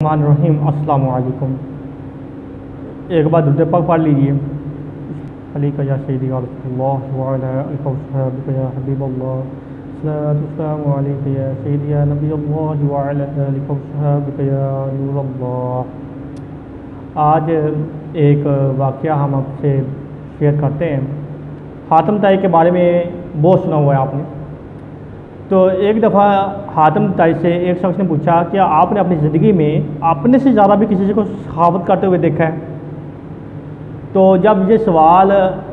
الرحمن الرحیم السلام علیکم ایک بار درد پاک پڑھ لیجیے علی کا یا سیدی یا رسول اللہ وعلا علیہ وصحبہ کا یا حبیب اللہ. صلاة السلام علیکہ یا سیدی یا نبی اللہ وعلا علیہ وصحبہ کا یا نور اللہ. آج ایک واقعہ ہم آپ سے شیئر کرتے ہیں. حاتم تائی کے بارے میں بہت سنا ہوا ہے آپ نے. تو ایک دفعہ حاتم تائی سے ایک شخص نے پوچھا کہ آپ نے اپنی زندگی میں اپنے سے زیادہ بھی کسی کو سخاوت کرتے ہوئے دیکھا ہے؟ تو جب یہ سوال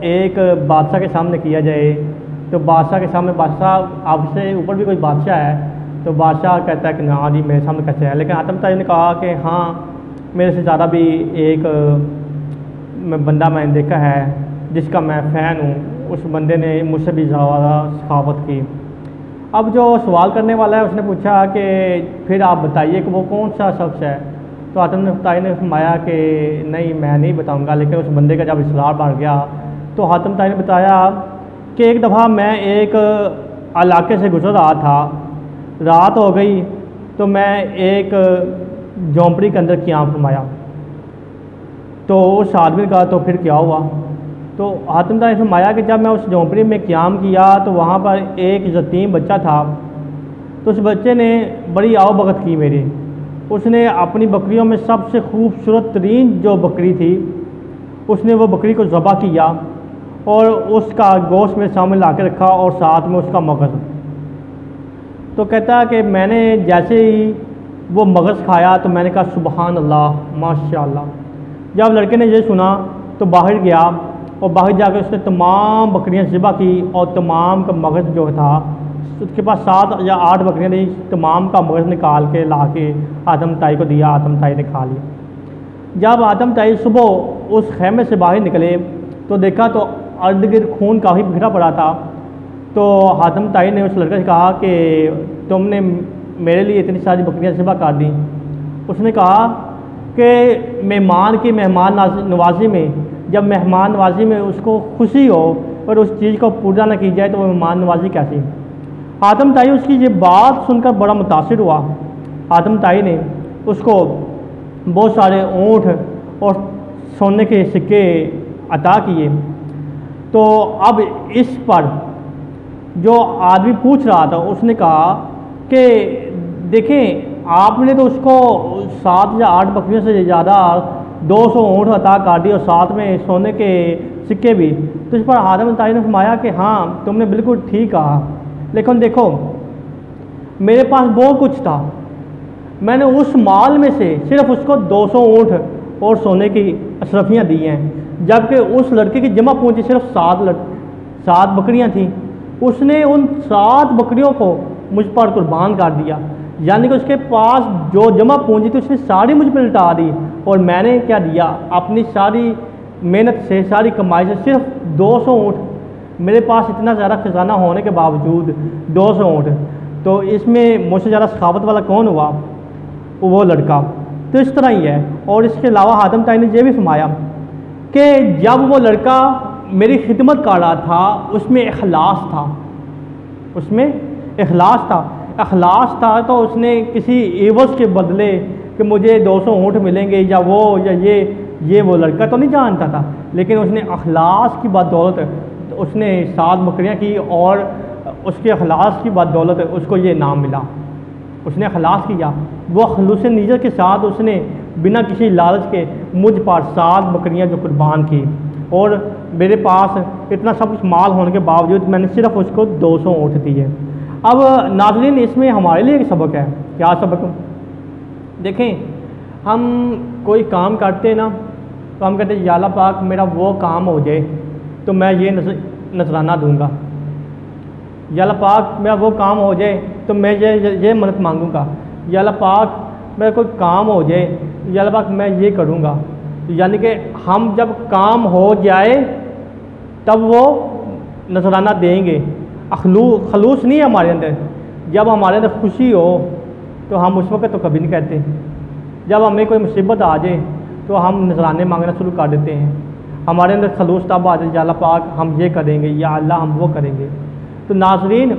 ایک بادشاہ کے سامنے کیا جائے، تو بادشاہ کے سامنے بادشاہ آپ سے اوپر بھی کوئی بادشاہ ہے، تو بادشاہ کہتا ہے کہ ہاں جی میرے سامنے کیسے ہے؟ لیکن حاتم تائی نے کہا کہ ہاں میرے سے زیادہ بھی ایک بندہ میں نے دیکھا ہے، جس کا میں فین ہوں، اس بندے نے مجھ سے بھی زیادہ سخاوت کی۔ اب جو سوال کرنے والا ہے، اس نے پوچھا کہ پھر آپ بتائیے کہ وہ کون سا شخص ہے؟ تو حاتم تائی نے فرمایا کہ نہیں، میں نہیں بتاؤں گا، لیکن اس بندے کا جب اصرار بڑھ گیا تو حاتم تائی نے بتایا کہ ایک دفعہ میں ایک علاقے سے گزر رہا تھا۔ رات ہو گئی تو میں ایک جھونپڑی کے اندر قیام فرمایا۔ تو اس آدمی کا تو پھر کیا ہوا؟ تو حاتم تائی نے فرمایا کہ جب میں اس جھونپڑی میں قیام کیا تو وہاں پر ایک یتیم بچہ تھا۔ تو اس بچے نے بڑی آؤ بغت کی میری۔ اس نے اپنی بکریوں میں سب سے خوبصورت ترین جو بکری تھی، اس نے وہ بکری کو ذبح کیا اور اس کا گوشت میں سامنے لا کے رکھا اور ساتھ میں اس کا مغز۔ تو کہتا کہ میں نے جیسے ہی وہ مغز کھایا تو میں نے کہا سبحان اللہ ماشاء اللہ جب لڑکے نے یہ سنا تو باہر گیا۔ اور باہر جا کے اس نے تمام بکریاں ذبح کی اور تمام کا مغز جو تھا، اس کے پاس سات یا آٹھ بکریاں تھیں، تمام کا مغز نکال کے لا کے آدم تائی کو دیا، آدم تائی نے کھا لیا۔ جب آدم تائی صبح اس خیمے سے باہر نکلے تو دیکھا تو ارد گرد خون کافی بکھرا پڑا تھا۔ تو حاتم تائی نے اس لڑکے سے کہا کہ تم نے میرے لیے اتنی ساری بکریاں ذبح کر دیں۔ اس نے کہا کہ مہمان کی مہمان نوازی میں جب مہمان نوازی میں اس کو خوشی ہو اور اس چیز کو پورا نہ کی جائے تو وہ مہمان نوازی کیسی؟ حاتم تائی اس کی یہ بات سن کر بڑا متاثر ہوا۔ حاتم تائی نے اس کو بہت سارے اونٹ اور سونے کے سکے عطا کیے۔ تو اب اس پر جو آدمی پوچھ رہا تھا، اس نے کہا کہ دیکھیں، آپ نے تو اس کو سات یا آٹھ بکریوں سے زیادہ دو سو اونٹ عطا کر دی اور ساتھ میں سونے کے سکے بھی۔ تو اس پر حاتم تائی نے فرمایا کہ ہاں تم نے بالکل ٹھیک کہا۔ لیکن دیکھو، میرے پاس بہت کچھ تھا۔ میں نے اس مال میں سے صرف اس کو دو سو اونٹ اور سونے کی اشرفیاں دی ہیں۔ جبکہ اس لڑکے کی جمع پونجی صرف سات لڑ، سات بکریاں تھیں۔ اس نے ان سات بکریوں کو مجھ پر قربان کر دیا۔ یعنی کہ اس کے پاس جو جمع پونجی تھی، اس نے ساری مجھ پہ لٹا دی اور میں نے کیا دیا؟ اپنی ساری محنت سے، ساری کمائی سے صرف دو سو اونٹ۔ میرے پاس اتنا زیادہ خزانہ ہونے کے باوجود دو سو اونٹ۔ تو اس میں مجھ سے زیادہ سخاوت والا کون ہوا؟ وہ لڑکا۔ تو اس طرح ہی ہے۔ اور اس کے علاوہ حاتم تائی نے یہ بھی فرمایا کہ جب وہ لڑکا میری خدمت کر رہا تھا، اس میں اخلاص تھا۔ اس میں اخلاص تھا۔ اخلاص تھا تو اس نے کسی ایوز کے بدلے کہ مجھے دو سو اونٹ ملیں گے یا وہ یا یہ یہ وہ لڑکا تو نہیں جانتا تھا۔ لیکن اس نے اخلاص کی بات دولت، اس نے سات بکریاں کی اور اس کے اخلاص کی بات دولت، اس کو یہ نام ملا۔ اس نے اخلاص کیا۔ وہ خلوص نیجر کے ساتھ اس نے بنا کسی لالچ کے مجھ پر سات بکریاں جو قربان کی۔ اور میرے پاس اتنا سب کچھ مال ہونے کے باوجود میں نے صرف اس کو دو سو اونٹ دی ہے اب ناظرین، اس میں ہمارے لیے ایک سبق ہے، کیا سبق؟ دیکھیں، ہم کوئی کام کرتے نا، تو ہم کہتے ہیں، یا اللہ پاک، میرا وہ کام ہو جائے، تو میں یہ نذرانہ دوں گا۔ یا اللہ پاک، میرا وہ کام ہو جائے، تو میں یہ یہ منت مانگوں گا۔ یا اللہ پاک، میرا کوئی کام ہو جائے، یا اللہ پاک، میں یہ کروں گا۔ یعنی کہ ہم جب کام ہو جائے، تب وہ نذرانہ دیں گے۔ خلوص نہیں ہے ہمارے اندر۔ جب ہمارے اندر خوشی ہو، تو ہم اس وقت تو کبھی نہیں کہتے۔ جب ہمیں کوئی مصیبت آ جائے، تو ہم نذرانے مانگنا شروع کر دیتے ہیں۔ ہمارے اندر خلوص تب آ جائے یا اللہ پاک ہم یہ کریں گے، یا اللہ ہم وہ کریں گے۔ تو ناظرین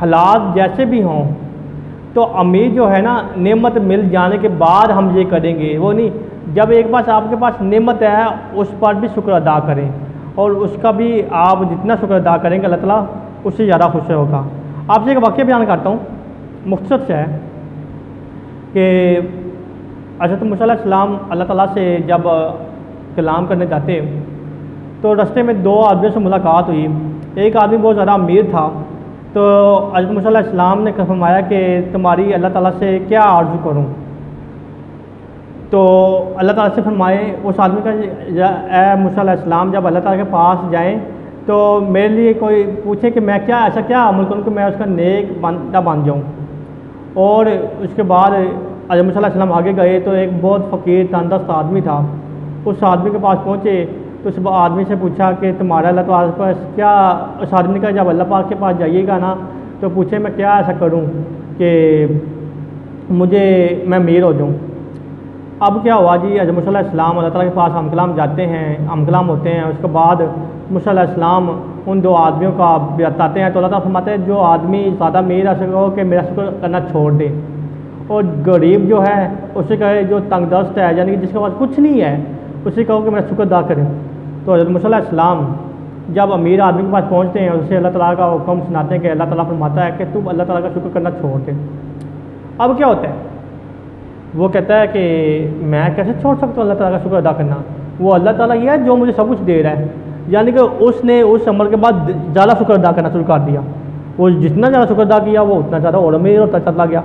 حالات جیسے بھی ہوں، تو امیر جو ہے نا، نعمت مل جانے کے بعد ہم یہ کریں گے۔ وہ نہیں، جب ایک پاس آپ کے پاس نعمت ہے، اس پر بھی شکر ادا کریں۔ اور اس کا بھی آپ جتنا شکر ادا کریں گے، اللہ تعالیٰ اس سے زیادہ خوش ہوگا آپ سے ایک واقعہ بیان کرتا ہوں۔ مختصر سے ہے کہ حضرت مصع علیہ السلام اللہ تعالیٰ سے جب کلام کرنے جاتے تو رستے میں دو آدمیوں سے ملاقات ہوئی۔ ایک آدمی بہت زیادہ امیر تھا۔ تو حضرت مصع علیہ السلام نے فرمایا کہ تمہاری اللہ تعالیٰ سے کیا آرزو کروں؟ تو اللہ تعالیٰ سے فرمائے، اس آدمی کا اے مصع علیہ السلام، جب اللہ تعالیٰ کے پاس جائیں تو میرے لیے کوئی پوچھے کہ میں کیا ایسا کیا؟ عمل کروں کہ میں اس کا نیک بندہ بن جاؤں؟ اور اس کے بعد حضرت مصع علیہ السلام آگے گئے تو ایک بہت فقیر تندرست آدمی تھا۔ اس آدمی کے پاس پہنچے تو اس آدمی سے پوچھا کہ تمہارا اللہ تعالیٰ پاس کیا، اس آدمی کا جب اللہ پاک کے پاس جائیے گا نا تو پوچھے میں کیا ایسا کروں کہ مجھے، میں امیر ہو جاؤں۔ اب کیا ہوا جی؟ حضرت علیہ السلام اللہ تعالیٰ کے پاس ہم کلام جاتے ہیں، ہم کلام ہوتے ہیں، اس کے بعد مصع علیہ السلام ان دو آدمیوں کا بتاتے ہیں تو اللہ تعالیٰ فرماتے ہیں، جو آدمی زیادہ امیر ایسے کہو کہ میرا شکر کرنا چھوڑ دے۔ اور غریب جو ہے، اسے کہے جو تنگ دست ہے یعنی کہ جس کے پاس کچھ نہیں ہے، اسے کہو کہ میرا شکر ادا کرے۔ تو حضرت مصع علیہ السلام جب امیر آدمی کے پاس پہنچتے ہیں، اسے اللہ تعالیٰ کا حکم سناتے ہیں کہ اللہ تعالیٰ فرماتا ہے کہ تم اللہ تعالیٰ کا شکر کرنا چھوڑ دے۔ اب کیا ہوتا ہے؟ وہ کہتا ہے کہ میں کیسے چھوڑ سکتا ہوں اللہ تعالیٰ کا شکر ادا کرنا؟ وہ اللہ تعالیٰ یہ ہے جو مجھے سب کچھ دے رہا ہے۔ یعنی کہ اس نے اس عمل کے بعد زیادہ شکر ادا کرنا شروع کر دیا۔ وہ جتنا زیادہ شکر ادا کیا، وہ اتنا زیادہ اور امیر ہوتا چلا گیا۔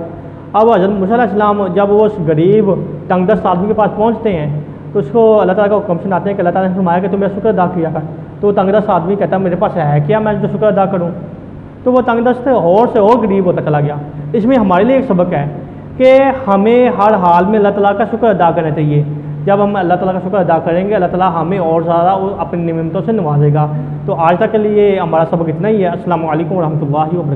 اب حضرت مصع علیہ السلام جب وہ اس غریب تنگ دست آدمی کے پاس پہنچتے ہیں، تو اس کو اللہ تعالیٰ کا حکم سناتے ہیں کہ اللہ تعالیٰ نے فرمایا کہ تم میرا شکر ادا کیا کر۔ تو وہ تنگ دست آدمی کہتا ہے، میرے پاس ہے کیا میں جو شکر ادا کروں؟ تو وہ تنگ دست اور سے اور غریب ہوتا چلا گیا۔ اس میں ہمارے لیے ایک سبق ہے۔ کہ ہمیں ہر حال میں اللہ تعالیٰ کا شکر ادا کرنا چاہیے۔ جب ہم اللہ تعالیٰ کا شکر ادا کریں گے، اللہ تعالیٰ ہمیں اور زیادہ اپنی نعمتوں سے نوازے گا۔ تو آج تک کے لیے ہمارا سبق اتنا ہی ہے۔ السلام علیکم ورحمۃ اللہ وبرکاتہ۔